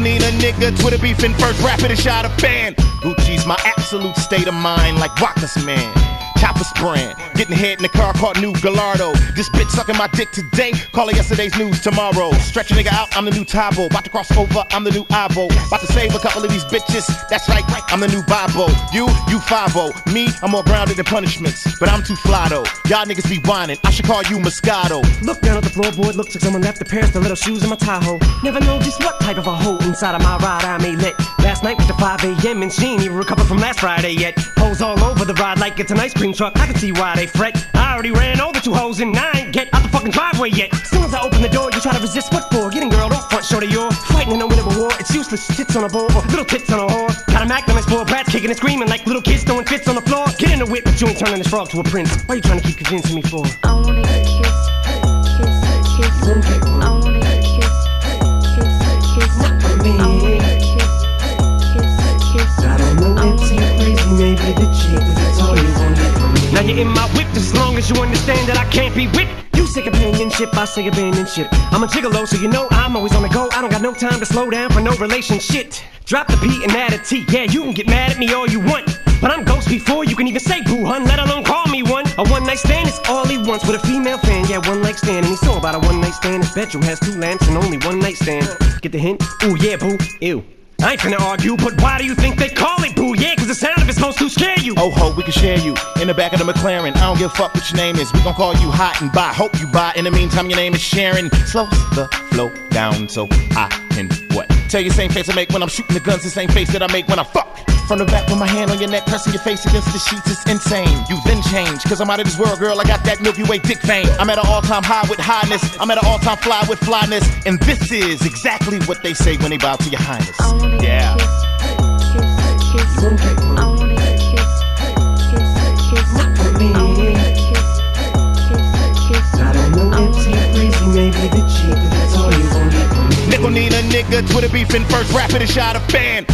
nigga, Twitter beefing first, rapid and shot a fan. Gucci's my absolute state of mind, like Waka's man. Chopper brand. Getting head in the car caught New Gallardo. This bitch sucking my dick today, call it yesterday's news tomorrow. Stretch a nigga out, I'm the new Tybo. About to cross over, I'm the new Ivo. About to save a couple of these bitches, that's right, I'm the new Bible. You, you 5 Me, I'm more grounded than punishments, but I'm too fly though. Y'all niggas be whining, I should call you Moscato. Look down at the floorboard, looks like someone left a pair of stiletto shoes in my Tahoe. Never know just what type of a hole inside of my ride I may let. Last night was the 5 a.m. and she ain't even recovered from last Friday yet. Hoes all over the ride like it's an ice cream truck. I can see why they fret. I already ran over two hoes and I ain't get out the fucking driveway yet. As soon as I open the door, you try to resist. What for? Getting girl, don't front shoulder your fighting in a winnable war. It's useless. Tits on a board, little tits on a whore. Got a Mac on my spoiled brats kicking and screaming like little kids throwing fits on the floor. Get in the whip, but you ain't turning this frog to a prince. Why you trying to keep convincing me for? I wanna kiss, kiss, kiss. I wanna kiss, kiss, kiss. Not for me. I wanna the. Now you're in my whip as long as you understand that I can't be whipped. You say companionship, I say abandonship. I'm a gigolo, so you know I'm always on the go. I don't got no time to slow down for no relationship. Drop the P and add a T. Yeah, you can get mad at me all you want. But I'm ghost before you can even say boo hun, let alone call me one. A one night stand is all he wants with a female fan. Yeah, one night stand. And he's so about a one night stand. His bedroom has two lamps and only one night stand. Get the hint? Ooh, yeah, boo. Ew. I ain't finna argue, but why do you think they call it boo? Yeah, cause the sound of it's supposed to scare you. Oh ho, we can share you in the back of the McLaren. I don't give a fuck what your name is. We gon' call you hot and buy. Hope you buy. In the meantime, your name is Sharon. Slow the flow down so I can what? Tell your same face I make when I'm shooting the guns, the same face that I make when I fuck. From the back with my hand on your neck, pressing your face against the sheets, it's insane. You then change, cause I'm out of this world, girl. I got that Milky Way dick fame. I'm at an all time high with highness. I'm at an all time fly with flyness. And this is exactly what they say when they bow to your highness. Yeah. kiss, kiss, kiss. I wanna kiss, kiss, kiss. Not me. I wanna kiss, kiss, kiss. I don't know if you're crazy, maybe the chick, but that's all you want me. Nickel need a nigga, Twitter beefing first, rapid and shot a fan.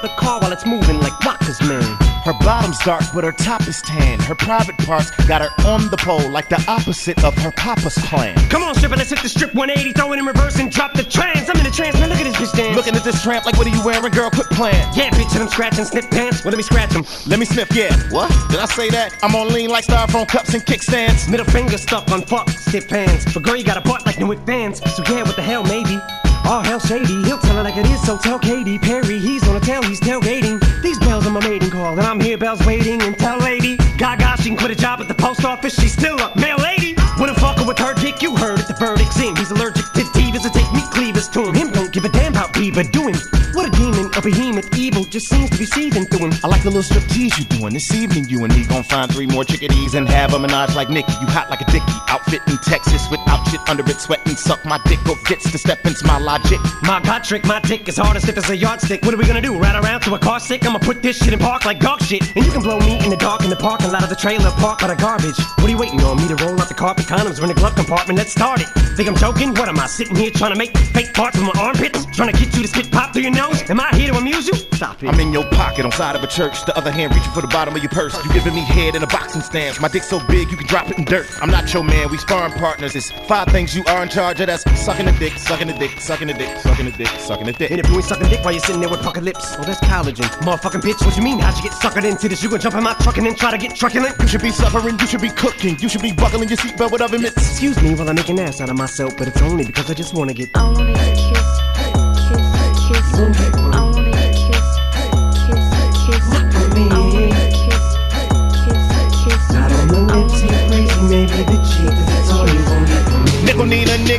The car while it's moving like Waka's man. Her bottom's dark, but her top is tan. Her private parts got her on the pole, like the opposite of her papa's clan. Come on, stripper, let's hit the strip 180, throw it in reverse and drop the trance. I'm in a trance, man, look at this bitch dance. Looking at this tramp like, what are you wearing, girl? Quit playing. Yeah, bitch, and I'm scratching snip pants. Well, let me scratch them. Let me sniff, yeah. What? Did I say that? I'm on lean like styrofoam cups and kickstands. Middle finger stuck on fuck, stiff pants. But girl, you got a butt like Newick fans. So yeah, what the hell, maybe? All hell shady, he'll tell her like it is, so tell Katy Perry he's on a tail, he's tailgating. These bells are my maiden call, and I'm here, bells waiting. And tell lady, Gaga, she can quit a job at the post office, she's still a mail lady. When a fucker with her dick, you heard it, the verdict's in. He's allergic to divas and take meat cleavers to him. Him don't give a damn about Bieber, do him. What a demon, a behemoth, just seems to be seething through him. I like the little striptease you doing this evening. You and me gon' find three more chickadees and have a menage like Nicki. You hot like a dicky. Outfit in Texas without shit under it. Sweating, suck my dick. Go gets to step into my logic. My God trick, my dick is hard as stiff as a yardstick. What are we gonna do? Ride around to a car sick? I'ma put this shit in park like dog shit. And you can blow me in the dark in the parking lot of the trailer park by the garbage. What are you waiting on? Me to roll out the carpet? Condoms are in the glove compartment. Let's start it. Think I'm joking? What am I sitting here trying to make fake parts with my armpits? Trying to get you to spit pop through your nose? Am I here to amuse you? Stop. I'm in your pocket on side of a church. The other hand reaching for the bottom of your purse. You giving me head in a boxing stance. My dick so big you can drop it in dirt. I'm not your man. We sparring partners. It's five things you are in charge of. That's sucking the dick, sucking the dick, sucking the dick, sucking the dick, sucking the dick. And if you ain't sucking dick while you're sitting there with puckered lips, well, that's collagen. Motherfucking bitch, what you mean? How'd you get suckered into this? You gonna jump in my truck and then try to get truculent? You should be suffering. You should be cooking. You should be buckling your seatbelt with oven mitts. Excuse me while I make an ass out of myself, but it's only because I just wanna get. I wanna kiss, kiss, kiss. I wanna kiss, kiss,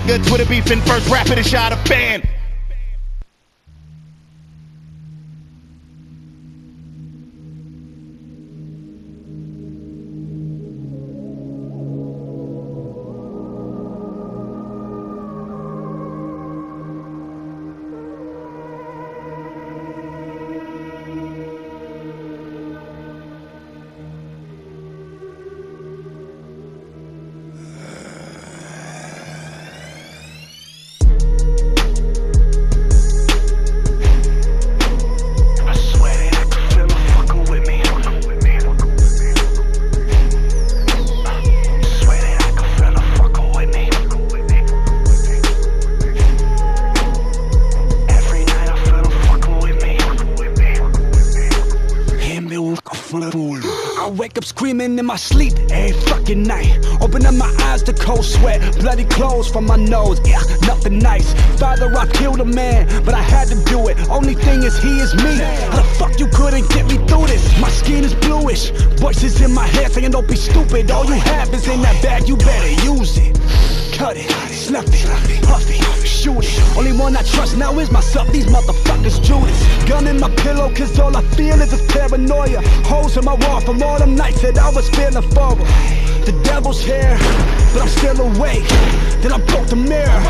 nigga. Twitter beefing first, rapid and shot a fan. Wake up screaming in my sleep every fucking night. Open up my eyes to cold sweat, bloody clothes from my nose. Yeah, nothing nice. Father, I killed a man, but I had to do it. Only thing is, he is me. How the fuck you couldn't get me through this? My skin is bluish, voices in my head saying don't be stupid. All you have is in that bag, you better use it. Cut it, snuff it, puff it, shoot it. Only one I trust now is myself. These motherfuckers Judas. Gun in my pillow, cause all I feel is this paranoia. Holes in my wall from all them nights that I was feeling forward. The devil's here, but I'm still awake. Then I broke the mirror,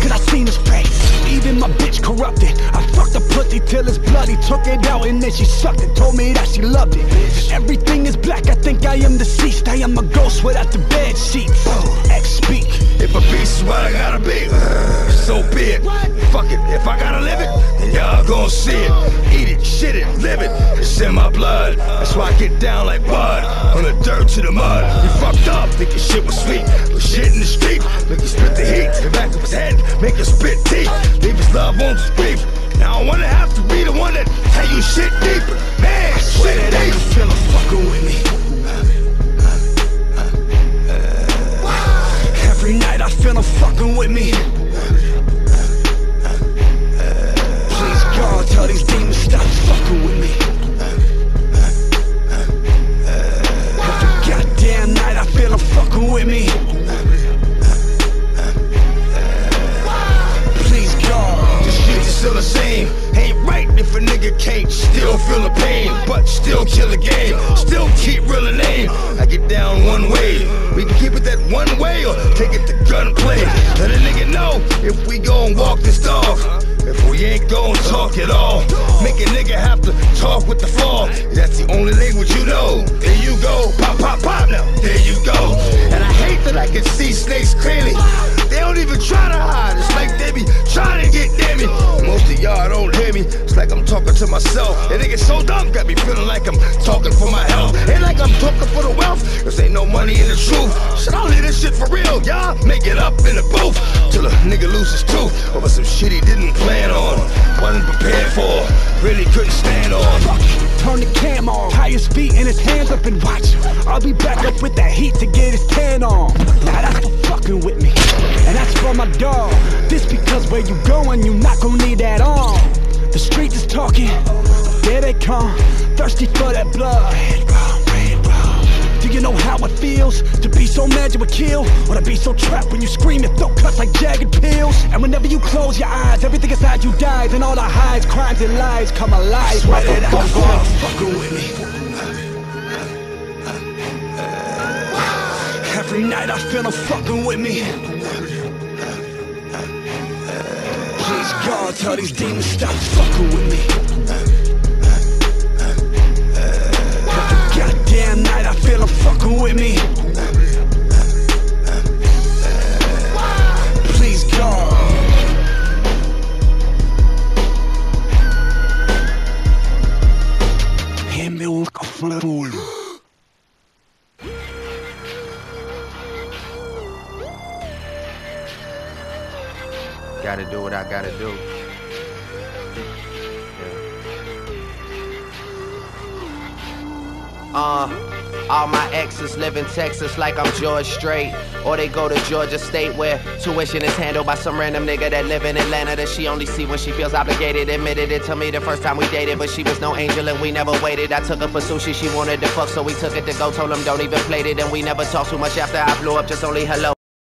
cause I seen his face. Even my bitch corrupted. I fucked the pussy till it's bloody. Took it out and then she sucked it. Told me that she loved it. Everything is black, I think I am deceased. I am a ghost without the bed sheets. I gotta be, so be it. Fuck it, if I gotta live it, then y'all gon' see it. Eat it, shit it, live it. It's in my blood. That's why I get down like bud. On the dirt to the mud. You fucked up, thinking shit was sweet. But shit in the street, make you spit the heat. The back of his head, make you spit teeth. Leave his love on his grief. Now I wanna have to be the one that tell you shit deeper. Man, shit deep. you feeling fucking with with me. Pain, but still kill the game. Still keep real name. I get down one way. We can keep it that one way or take it to gunplay. Let a nigga know if we gon' walk this dog. If we ain't gon' talk at all, make a nigga have to talk with the fall. That's the only language you know. There you talking to myself. And they get so dumb, got me feeling like I'm talking for my health. Ain't like I'm talking for the wealth. Cause ain't no money in the truth. Should I leave this shit for real? Y'all make it up in the booth. Till a nigga loses tooth over some shit he didn't plan on. Wasn't prepared for. Really couldn't stand on. Fuck. Turn the cam on, tie his feet and his hands up and watch. I'll be back up with that heat to get his tan on. Now that's for fucking with me, and that's for my dog. This because where you going, you not gonna need that on. The streets is talking, there they come, thirsty for that blood. Red rum, red rum. Do you know how it feels to be so mad you would kill, or to be so trapped when you scream your throat cuts like jagged pills? And whenever you close your eyes, everything inside you dies, and all the highs, crimes, and lies come alive. Swear that I can Motherfucker. feel fucking with me. Every night I feel them fucking with me. God, tell these demons stop fucking with me. Goddamn night I feel them fucking with me. Please God. Hear me walk off Gotta do what I gotta do. Uh, all my exes live in Texas like I'm George Strait. Or they go to Georgia State where tuition is handled by some random nigga that live in Atlanta that she only see when she feels obligated. Admitted it to me the first time we dated, but she was no angel and we never waited. I took her for sushi, she wanted to fuck, so we took it to go. Told him don't even plate it, and we never talked too much after I blew up, just only hello.